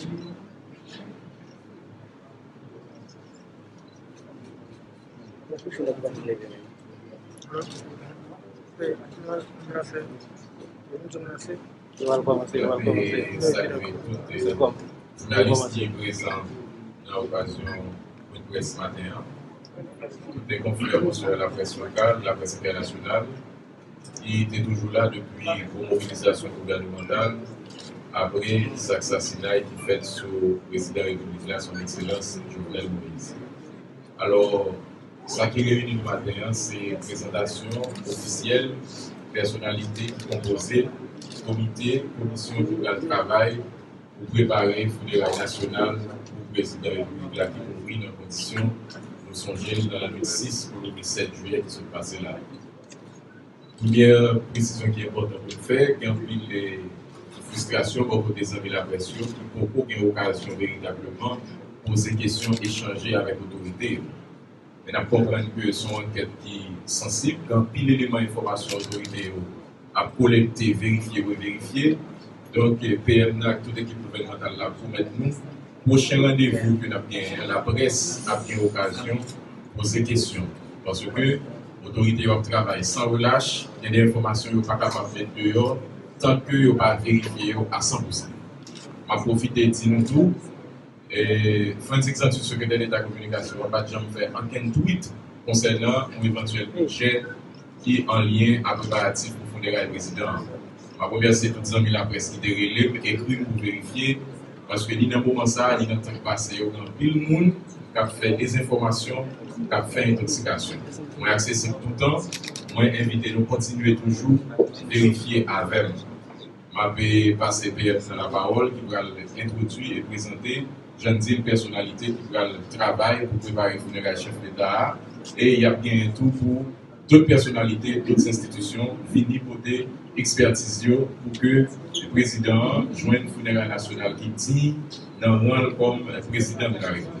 Saluer C'est comme. journalistes qui est présent dans l'occasion de presse. Toutes les confrères sur la presse locale, la presse internationale, qui étaient toujours là depuis la mobilisation gouvernementale après les assassinats qui fait sur le président républicain, son excellence Jovenel Moïse. Alors, ça qui réunit le matin, c'est une présentation officielle, personnalité composée, comité, commission de travail pour préparer le funérailles nationales pour le président là, qui ouvrit dans les conditions nous songer dans la nuit 6 pour le 7 juillet qui se passait là. Première précision qui est importante pour faire, qu'il y a frustrations pour des la pression, qui pour aucune occasion véritablement poser des questions, échanger avec l'autorité. Mais nous comprenons que son enquête qui est sensible, quand pile d'éléments d'information autorité à collecter, vérifier, vérifier. Donc, PMNA, toute équipe gouvernementale là pour mettre nous, prochain rendez-vous que la presse a pris l'occasion de poser des questions. Parce que l'autorité travaille sans relâche, il y a des informations qu'ils ne sont pas capables de mettre dehors tant qu'ils n'ont pas vérifié à 100%. Je vais profiter de nous tout. Et Francis Xantus, secrétaire d'État de la communication, va pas jamais faire aucun tweet concernant un éventuel budget qui est en lien à préparatif pour funérailles président. Je remercie tous les amis de la presse qui relevés, écrit pour vérifier, parce que ni dans le moment ça, ni dans le temps passé, il y a pile de monde qui a fait des Moi, invité nous continuer toujours à vérifier avec. Vais passer PF dans la parole qui va introduire et présenter j'en dis personnalité qui va travailler pour préparer le funérailles chef d'État. Et il y a bien tout pour d'autres personnalités, d'autres institutions, venir expertises pour que le président joigne le funérailles national qui dit dans le comme président de la République.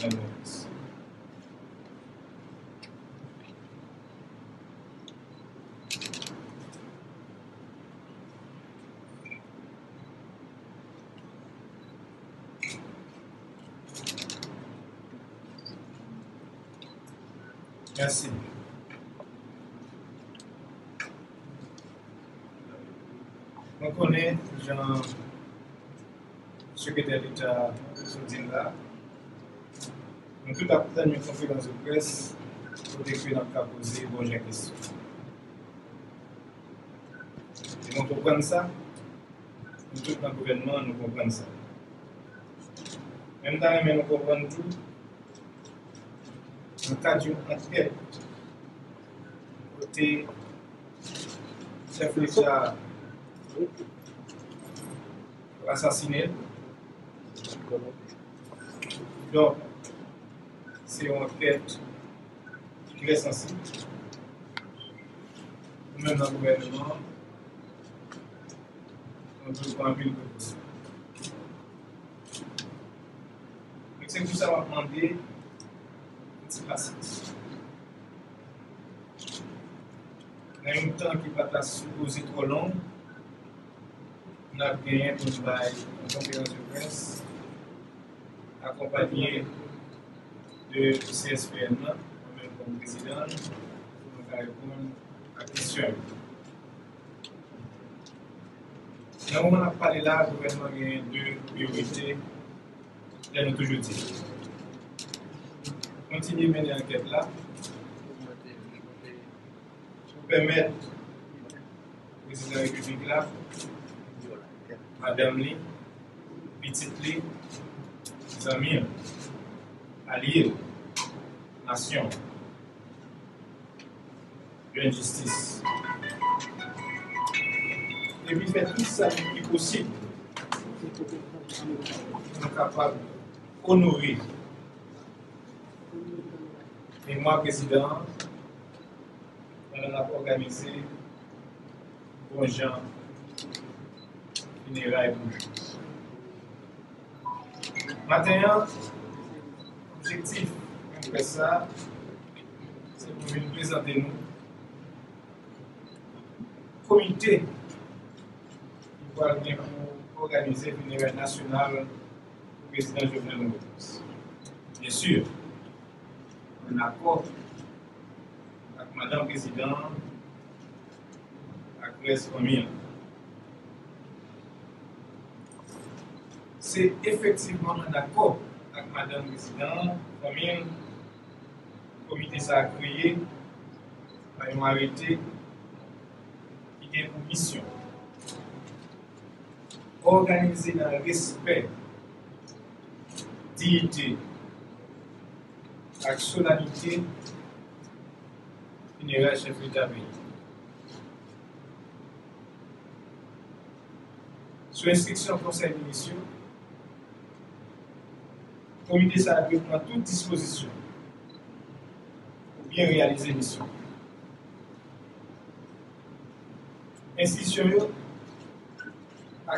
Moïse. Merci. On connaît Jean, secrétaire d'État Soudinla. Nous tout à fait une conférence de presse pour décrire notre cas posé bon. Et nous comprenons ça. Nous tous dans le gouvernement, nous comprenons ça. Même dans les nous comprenons tout. Côté chef. Donc, c'est enquête qui est sensible. Nous-mêmes dans le gouvernement, on peut prendre une position. Donc, c'est tout ça va demander petite patience. Dans un temps qui va être supposé trop long, on a gagné pour une conférence de presse accompagné de CSPN la, mwen kon prezident, mwen ka repon a kisyon. Nan mwen ap pale la, gouvernement gen de priorite, la nou toujou di. Kontinye mene anket la, pou pwemet prezident republik la, madame li, pitit li, zamir, alliés, nation, justice. Et puis faire tout ça le plus possible pour être capable d'honorer et moi, président, on a organisé bon gens funérailles pour Maintenant, ça, c'est pour nous présenter nous comité. Qui va venir pour organiser le funérailles national du président Jovenel Moïse. Bien sûr, en accord avec Madame la Présidente, avec la famille. C'est effectivement un accord Madame la Présidente, famille, le comité ça créé, a arrêté, qui a pour mission organiser dans le respect, dignité, avec solennité funéraire chef d'État pays. Sous instruction du conseil municipal, le comité ça prend toute disposition pour bien réaliser mission. Institution,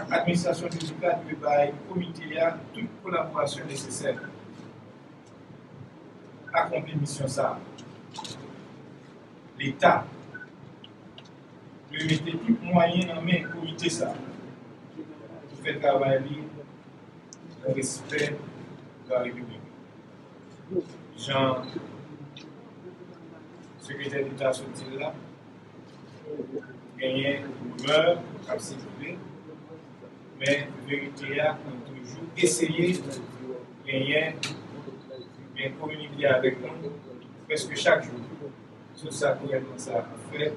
l'administration municipale prépare le comité a toute collaboration nécessaire accomplir mission ça. L'État lui mettre tout moyen en main ça. Pour faire travailler le respect de la République. Jean, secrétaire d'État sorti là, gagné gouverneur, a circulé, mais la vérité a toujours essayé de gagner mais communiquer avec nous presque chaque jour sur ça que ça a fait.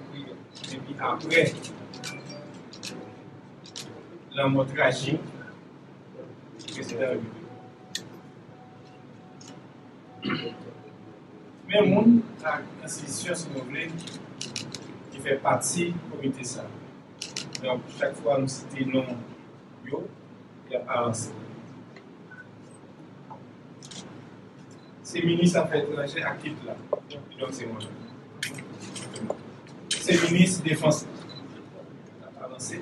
Et puis après, la mort tragique président de la République. Mais monde a une institution, qui fait partie du comité ça. Donc, chaque fois, nous citons non, yo, il a avancé. c'est ministre Affaires étrangères actif là. Donc c'est moi. C'est ministre Défense. Avancé.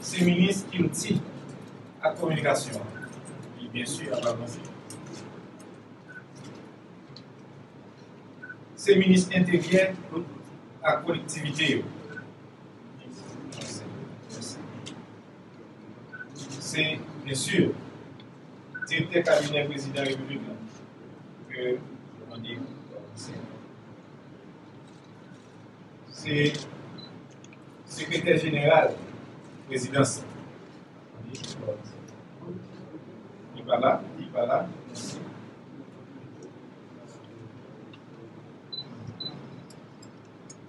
C'est ministre qui nous dit à communication. Bien sûr, à avancer. C'est ministre intérieur à collectivité. C'est bien sûr directeur cabinet président de la République que on dit c'est secrétaire général présidence. Il va là, il va là.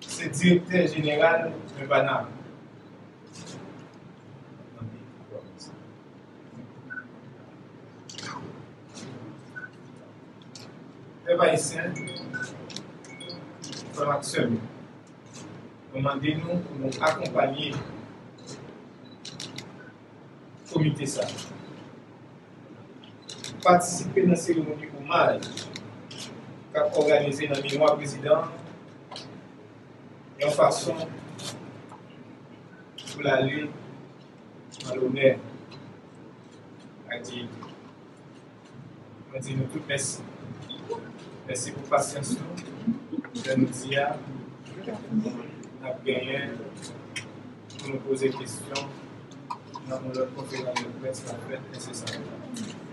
C'est directeur général de Banane. Evaïsien, son action, demandez-nous pour nous accompagner comité ça. Participer dans la cérémonie hommage qu'a organisé dans le mémoire président en façon pour l'aller à l'honneur à dire. On dit nous tous merci. Merci pour patience. Je nous dis à gagné pour nous poser des questions dans notre conférence de presse la fête nécessairement.